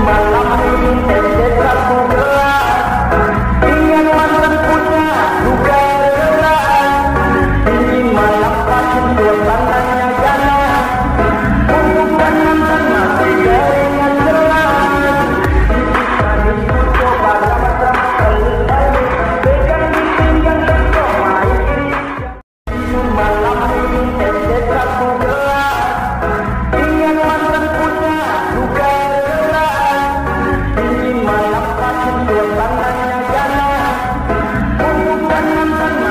my Santa